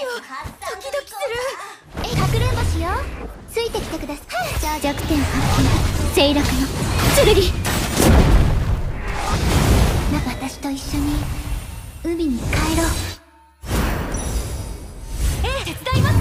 ドキドキする。えかくれんぼしよう。つい。てきてくださいじゃあ弱点発見。セイラクの剣な私と一緒に海に帰ろう。ええ手伝います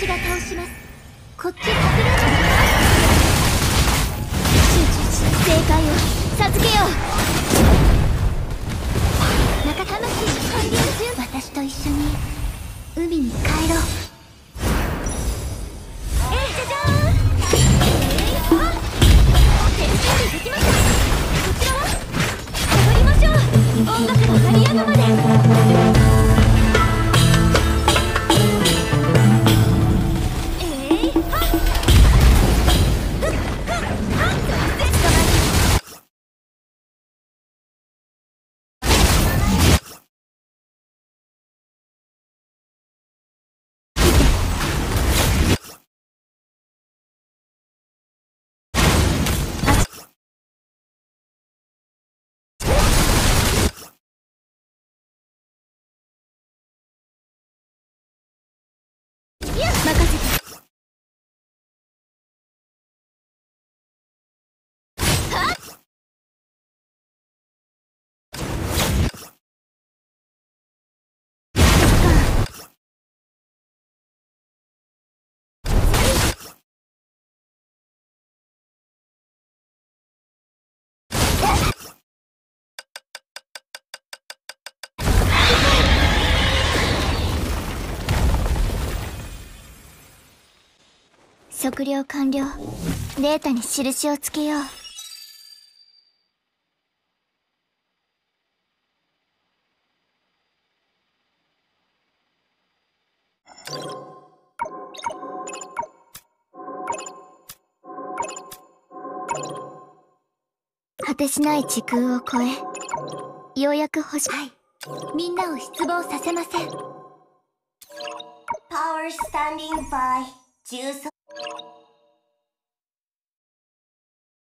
私が倒します。こっち隠れる集中し正解を授けよう。測量完了。データに印をつけよう。果てしない時空を超えようやく星はい。みんなを失望させません。Power standing by 重装